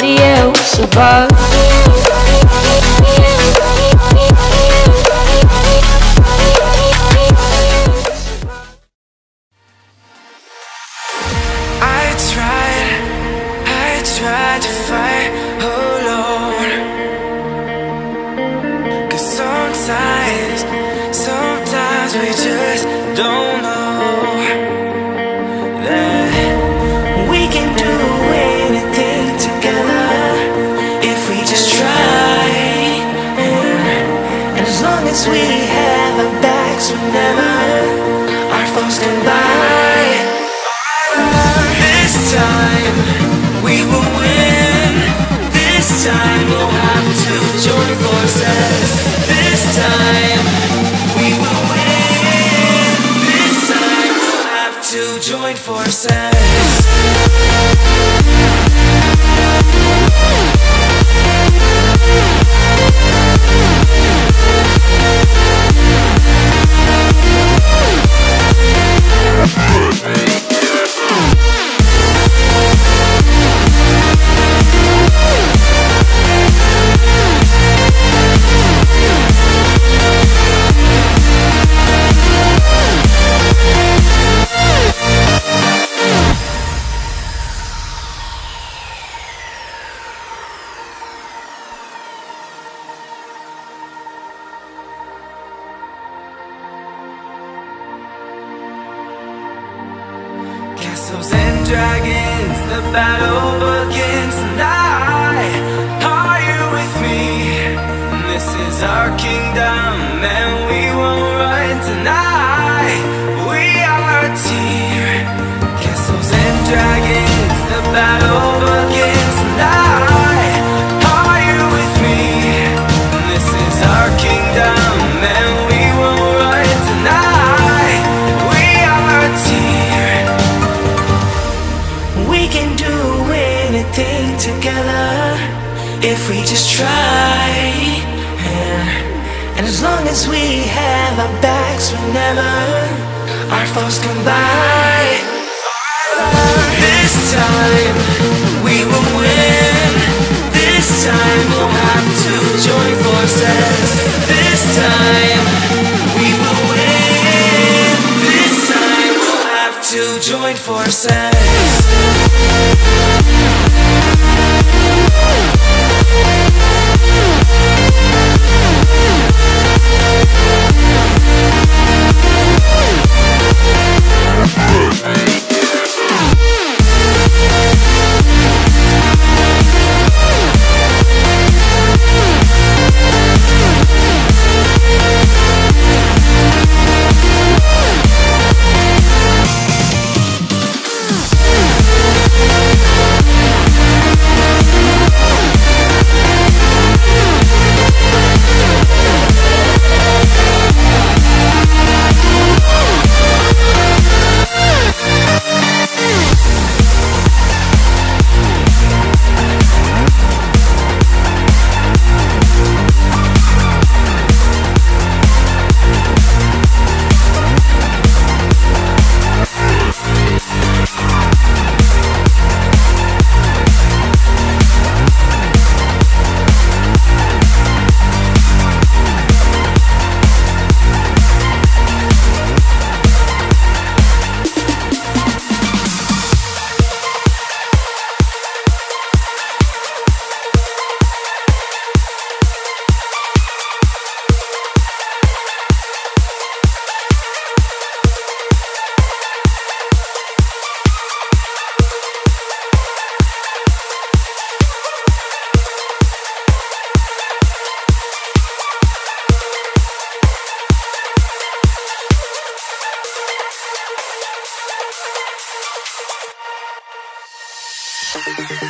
above. I tried, I tried to fight alone. Cause sometimes, sometimes we just if we just try. And, and as long as we have our backs whenever our foes combine. This time we will win. This time we'll have to join forces. This time we will win. This time we'll have to join forces.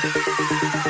フフフフ。